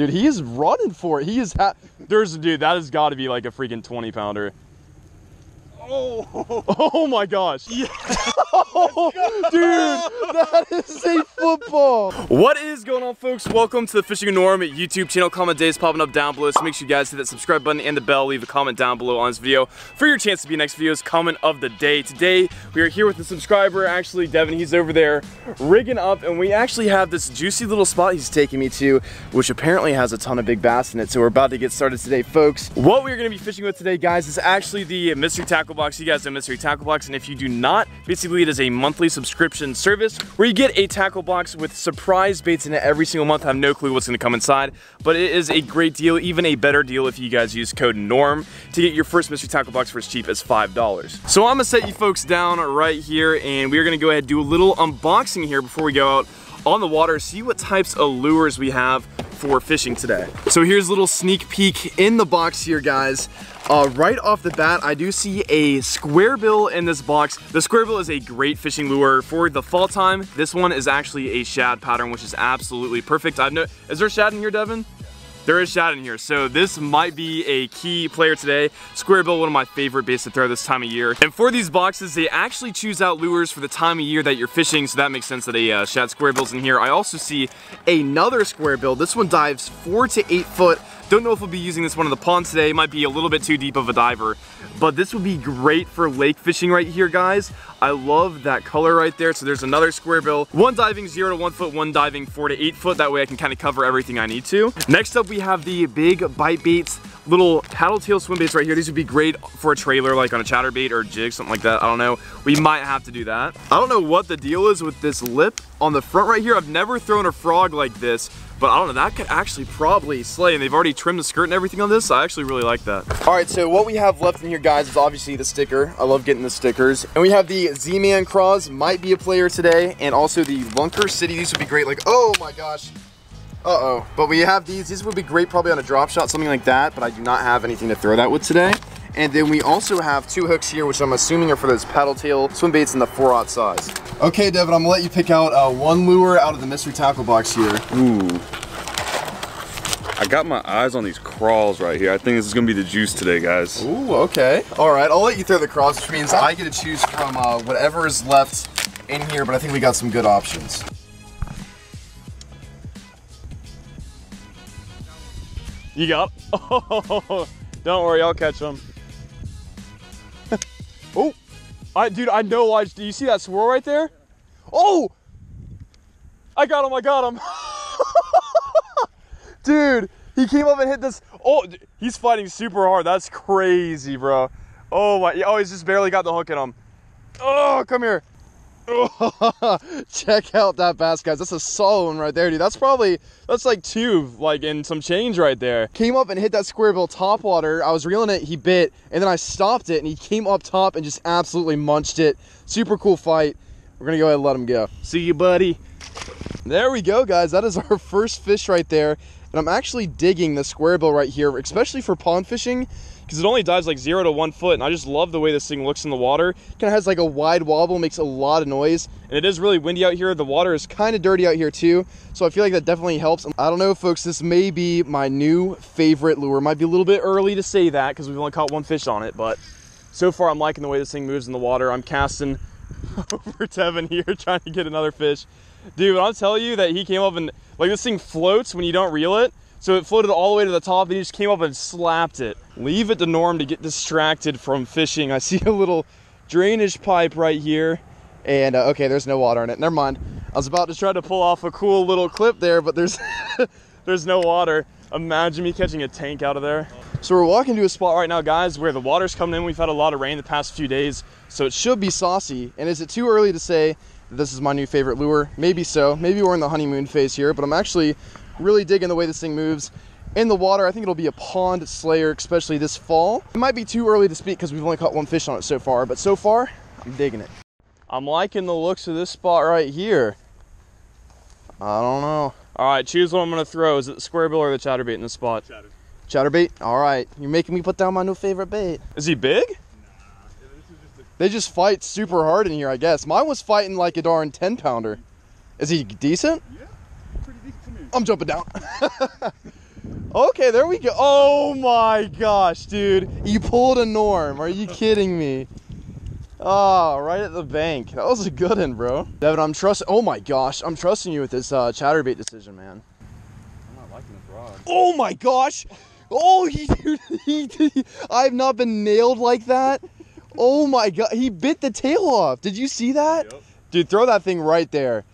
Dude, he is running for it. He is. There's dude. That has got to be like a freaking 20 pounder. Oh, Oh my gosh. yeah. Dude, that is a football. What is going on, folks? Welcome to the Fishing Norm YouTube channel. Comment days popping up down below, so make sure you guys hit that subscribe button and the bell. Leave a comment down below on this video for your chance to be next video's comment of the day. Today, we are here with a subscriber. Actually, Devin, he's over there rigging up, and we actually have this juicy little spot he's taking me to, which apparently has a ton of big bass in it. So we're about to get started today, folks. What we're gonna be fishing with today, guys, is actually the Mystery Tackle Box. You guys know Mystery Tackle Box, and if you do not, basically it is a monthly subscription service where you get a tackle box with surprise baits in it every single month. I have no clue what's gonna come inside, but it is a great deal, even a better deal if you guys use code NORM to get your first Mystery Tackle Box for as cheap as $5. So I'm gonna set you folks down right here, and we're gonna go ahead and do a little unboxing here before we go out on the water, see what types of lures we have for fishing today. So here's a little sneak peek in the box here, guys. Uh, right off the bat, I do see a square bill in this box. The square bill is a great fishing lure for the fall time. This one is actually a shad pattern, which is absolutely perfect. I've no, is there shad in here, Devin? There is shad in here, so this might be a key player today. Square bill, one of my favorite baits to throw this time of year. And for these boxes, they actually choose out lures for the time of year that you're fishing, so that makes sense that a uh, shad square bill's in here. I also see another square bill. This one dives four to eight foot. Don't know if we'll be using this one in the pond today. It might be a little bit too deep of a diver, but this would be great for lake fishing right here, guys. I love that color right there. So there's another square bill. One diving zero to one foot, one diving four to eight foot. That way I can kind of cover everything I need to. Next up, we have the big bite baits little paddle tail swim baits right here. These would be great for a trailer, like on a chatterbait or a jig, something like that. I don't know. We might have to do that. I don't know what the deal is with this lip on the front right here. I've never thrown a frog like this, but I don't know, that could actually probably slay. And they've already trimmed the skirt and everything on this. I actually really like that. All right, so what we have left in here, guys, is obviously the sticker. I love getting the stickers. And we have the Z-Man Craws, might be a player today, and also the Lunker City. These would be great. Like, oh my gosh. Uh-oh. But we have these. These would be great probably on a drop shot, something like that, but I do not have anything to throw that with today. And then we also have two hooks here, which I'm assuming are for those paddle tail swim baits in the 4-aught size. Okay, Devin, I'm gonna let you pick out uh, one lure out of the mystery tackle box here. Ooh. I got my eyes on these craws right here. I think this is gonna be the juice today, guys. Ooh, okay. All right, I'll let you throw the cross, which means I get to choose from uh, whatever is left in here, but I think we got some good options. You got? Oh, don't worry, I'll catch them. Oh, I, dude, I know why. Do you see that swirl right there? Oh, I got him, I got him. dude, he came up and hit this. Oh, he's fighting super hard. That's crazy, bro. Oh my, oh, he's just barely got the hook in him. Oh, come here. Check out that bass, guys. That's a solid one right there, dude. That's probably, that's like two, like, in some change right there. Came up and hit that square bill top water. I was reeling it, he bit, and then I stopped it, and he came up top and just absolutely munched it. Super cool fight. We're gonna go ahead and let him go. See you, buddy. There we go, guys. That is our first fish right there. And I'm actually digging the square bill right here, especially for pond fishing, because it only dives like zero to one foot. And I just love the way this thing looks in the water. It kind of has like a wide wobble, makes a lot of noise. And it is really windy out here. The water is kind of dirty out here too. So I feel like that definitely helps. I don't know, folks, this may be my new favorite lure. Might be a little bit early to say that because we've only caught one fish on it. But so far, I'm liking the way this thing moves in the water. I'm casting over Devin here, trying to get another fish. Dude, I'll tell you that he came up and, like, this thing floats when you don't reel it. So it floated all the way to the top and he just came up and slapped it. Leave it to Norm to get distracted from fishing. I see a little drainage pipe right here. And, uh, okay, there's no water in it. Never mind. I was about to try to pull off a cool little clip there, but there's, there's no water. Imagine me catching a tank out of there. So we're walking to a spot right now, guys, where the water's coming in. We've had a lot of rain the past few days, so it should be saucy. And is it too early to say that this is my new favorite lure? Maybe so. Maybe we're in the honeymoon phase here, but I'm actually really digging the way this thing moves in the water. I think it'll be a pond slayer, especially this fall. It might be too early to speak because we've only caught one fish on it so far, but so far, I'm digging it. I'm liking the looks of this spot right here. I don't know. All right, choose what I'm gonna throw. Is it the square bill or the chatterbait in this spot? Chatter. Chatterbait? All right. You're making me put down my new favorite bait. Is he big? They just fight super hard in here, I guess. Mine was fighting like a darn 10 pounder. Is he decent? Yeah, pretty decent to me. I'm jumping down. Okay, there we go. Oh my gosh, dude. You pulled a norm. Are you kidding me? Oh, right at the bank. That was a good one, bro. Devin, I'm trusting. Oh my gosh, I'm trusting you with this uh, chatterbait decision, man. I'm not liking this rod. Oh my gosh. Oh, he, he, he, I have not been nailed like that. Oh my god, he bit the tail off. Did you see that? Yep. Dude, throw that thing right there.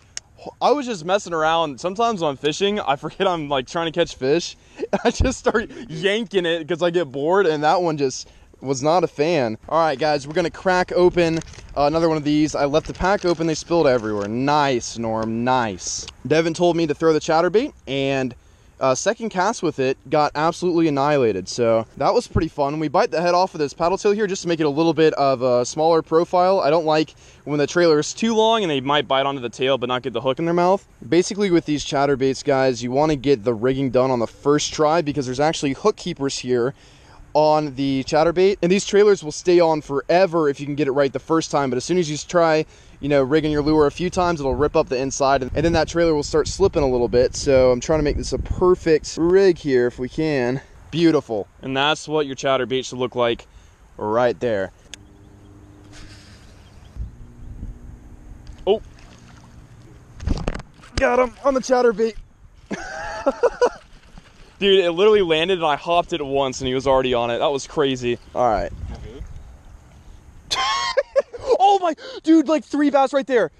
I was just messing around. Sometimes when I'm fishing, I forget I'm like trying to catch fish. I just start yanking it because I get bored, and that one just was not a fan. All right, guys, we're gonna crack open uh, another one of these. I left the pack open; they spilled everywhere. Nice, Norm, nice. Devin told me to throw the chatterbait, and uh, second cast with it got absolutely annihilated. So that was pretty fun. We bite the head off of this paddle tail here just to make it a little bit of a smaller profile. I don't like when the trailer is too long and they might bite onto the tail but not get the hook in their mouth. Basically with these chatterbaits, guys, you want to get the rigging done on the first try because there's actually hook keepers here on the chatterbait and these trailers will stay on forever if you can get it right the first time but as soon as you try you know rigging your lure a few times it'll rip up the inside and then that trailer will start slipping a little bit so i'm trying to make this a perfect rig here if we can. Beautiful. And that's what your chatterbait should look like right there. Oh. Got him on the chatterbait Dude, it literally landed and I hopped it once and he was already on it. That was crazy. All right. oh my, dude, like three bass right there.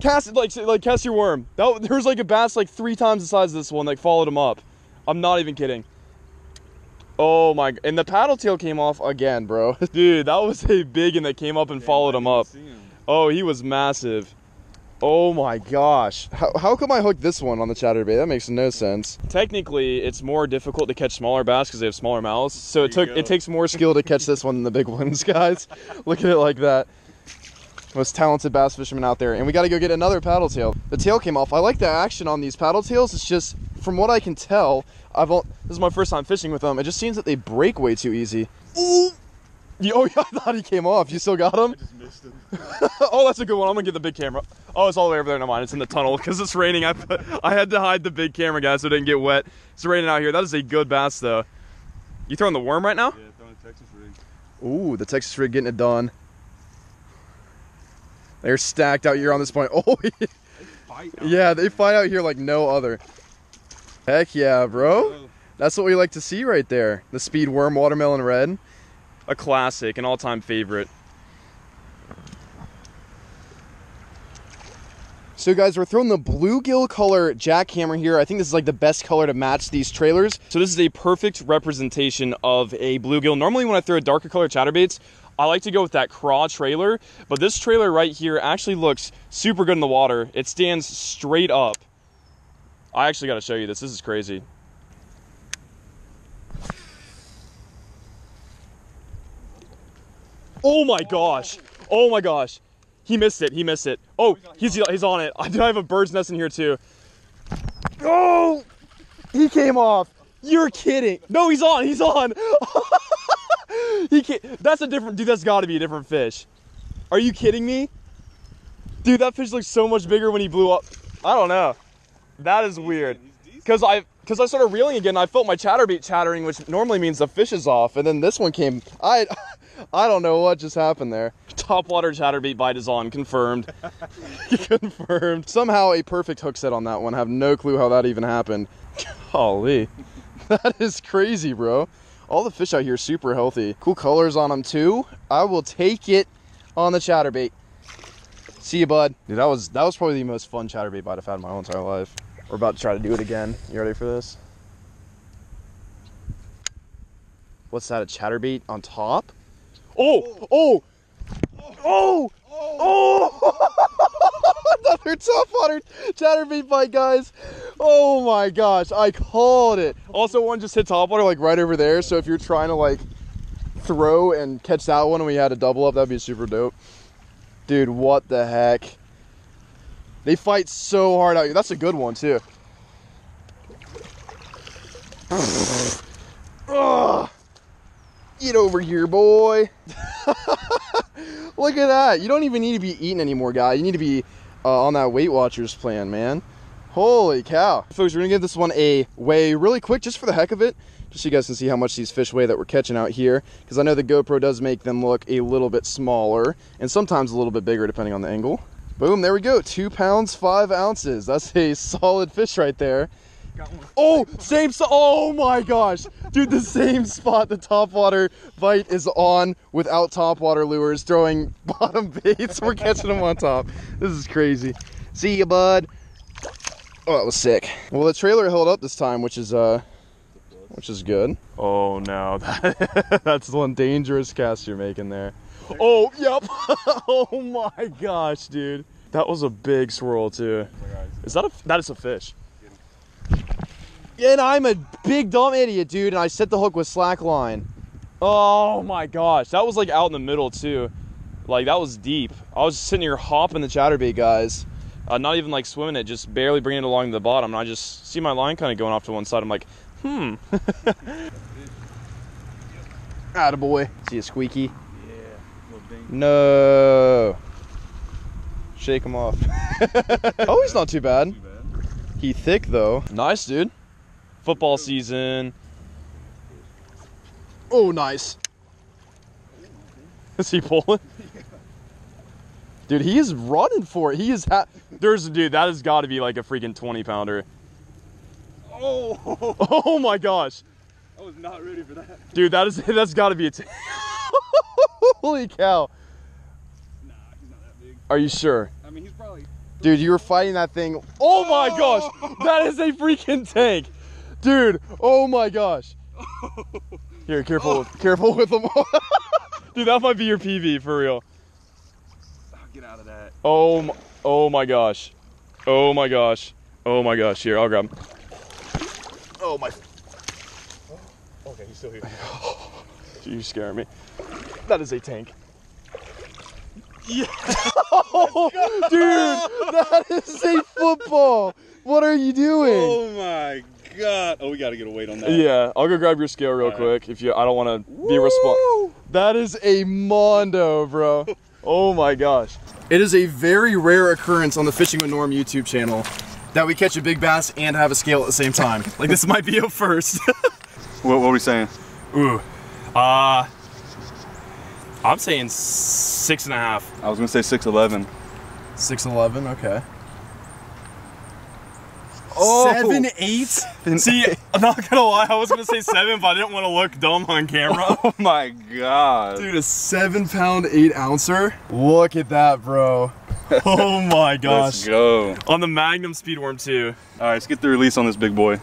Cast like like cast your worm. That there was like a bass like three times the size of this one. Like followed him up. I'm not even kidding. Oh my, and the paddle tail came off again, bro. Dude, that was a big one that came up and followed him up. Oh, he was massive. Oh my gosh. How, how come I hooked this one on the chatterbait? That makes no sense. Technically, it's more difficult to catch smaller bass because they have smaller mouths. So it took it takes more skill to catch this one than the big ones, guys. Look at it like that. Most talented bass fisherman out there. And we got to go get another paddle tail. The tail came off. I like the action on these paddle tails. It's just, from what I can tell, I've all, this is my first time fishing with them. It just seems that they break way too easy. Ooh. Oh, yeah, I thought he came off. You still got him? I just missed him. oh, that's a good one. I'm gonna get the big camera. Oh, it's all the way over there. No mind. It's in the tunnel because it's raining. I put, I had to hide the big camera, guys, so it didn't get wet. It's raining out here. That is a good bass, though. You throwing the worm right now? Yeah, throwing a Texas rig. Ooh, the Texas rig getting it done. They're stacked out here on this point. Oh, yeah, they fight out here like no other. Heck yeah, bro. That's what we like to see right there. The speed worm watermelon red. A classic, an all-time favorite. So guys, we're throwing the bluegill color jackhammer here. I think this is like the best color to match these trailers. So this is a perfect representation of a bluegill. Normally when I throw a darker color chatterbaits, I like to go with that craw trailer, but this trailer right here actually looks super good in the water. It stands straight up. I actually got to show you this. This is crazy. Oh my gosh. Oh my gosh. He missed it. He missed it. Oh, he's he's on it. I do have a bird's nest in here too. Oh, he came off. You're kidding. No, he's on. He's on. he. That's a different dude. That's got to be a different fish. Are you kidding me? Dude, that fish looks so much bigger when he blew up. I don't know. That is weird. Because I because I started reeling again, I felt my chatterbait chattering, which normally means the fish is off, and then this one came. I I don't know what just happened there. Topwater chatterbait bite is on, confirmed. confirmed. Somehow a perfect hook set on that one. I have no clue how that even happened. Golly, That is crazy, bro. All the fish out here super healthy. Cool colors on them too. I will take it on the chatterbait. See you, bud. Dude, that was that was probably the most fun chatterbait bite I've had in my whole entire life. We're about to try to do it again. You ready for this? What's that, a chatterbait on top? Oh, oh, oh, oh! Another top water chatterbait bite, guys. Oh my gosh, I called it. Also, one just hit top water like right over there. So if you're trying to like throw and catch that one and we had a double up, that'd be super dope. Dude, what the heck? They fight so hard out here. That's a good one, too. Get over here, boy. Look at that. You don't even need to be eating anymore, guy. You need to be uh, on that Weight Watchers plan, man. Holy cow. Folks, we're gonna give this one a weigh really quick just for the heck of it. Just so you guys can see how much these fish weigh that we're catching out here. Because I know the GoPro does make them look a little bit smaller and sometimes a little bit bigger depending on the angle. Boom, there we go. Two pounds, five ounces. That's a solid fish right there. Oh, same so Oh my gosh. Dude, the same spot the topwater bite is on without topwater lures, throwing bottom baits. We're catching them on top. This is crazy. See ya, bud. Oh, that was sick. Well, the trailer held up this time, which is uh, which is good. Oh no, that's one dangerous cast you're making there. Oh, yep. oh my gosh, dude. That was a big swirl too. Is that a that is a fish? And I'm a big dumb idiot, dude, and I set the hook with slack line. Oh my gosh, that was like out in the middle too. Like that was deep. I was sitting here hopping the chatterbait, guys uh, not even like swimming it, just barely bringing it along to the bottom. And I just see my line kind of going off to one side. I'm like, hmm. Attaboy. See a squeaky? Yeah. No. Shake him off. oh, he's not too bad. Too bad. He thick though. Nice, dude. Football season. Oh, nice. Is he pulling? Dude, he is running for it. He is. Ha- There's, dude, that has got to be like a freaking 20 pounder. Oh! Oh my gosh. I was not ready for that. Dude, that is, that's got to be a. T- Holy cow. Nah, he's not that big. Are you sure? I mean, he's probably. Dude, you were fighting that thing. Oh my oh. gosh. That is a freaking tank. Dude, oh my gosh. Here, careful, careful with them. Dude, that might be your PB for real. Oh, get out of that. Oh, my, oh my gosh. Oh my gosh. Oh my gosh. Here, I'll grab him. Oh my. Okay, he's still here. You scare me. That is a tank. Yeah. dude, that is a football. What are you doing? Oh my god. Oh, we gotta get a weight on that. Yeah, I'll go grab your scale real All right. quick. If you, I don't want to be responsible. That is a mondo, bro. Oh my gosh. It is a very rare occurrence on the Fishing with Norm YouTube channel that we catch a big bass and have a scale at the same time. Like this might be a first. What, what are we saying? Ooh, uh, I'm saying six and a half. I was gonna say 6'11. Six eleven, okay. Oh. Seven eight. See, I'm not gonna lie. I was gonna say seven, but I didn't want to look dumb on camera. Oh my god. Dude, a seven pound eight ouncer. Look at that, bro. Oh my gosh. Let's go. On the Magnum Speedworm too. All right, let's get the release on this big boy.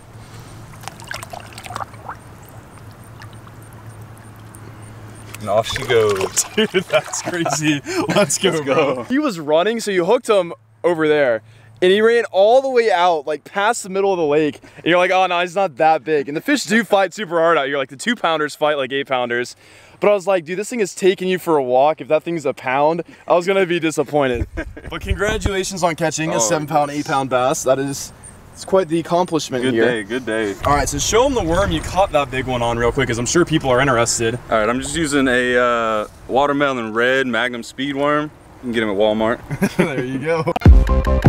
And off she goes. Dude, that's crazy. Let's go, Let's bro. go. He was running, so you hooked him over there. And he ran all the way out, like past the middle of the lake. And you're like, oh no, he's not that big. And the fish do fight super hard out. You're like, the two pounders fight like eight pounders. But I was like, dude, this thing is taking you for a walk. If that thing's a pound, I was gonna be disappointed. but congratulations on catching a seven pound, eight pound bass. That is, it's quite the accomplishment Good here. day, good day. All right, so show them the worm you caught that big one on real quick, because I'm sure people are interested. All right, I'm just using a uh, watermelon red Magnum speed worm. You can get them at Walmart. there you go.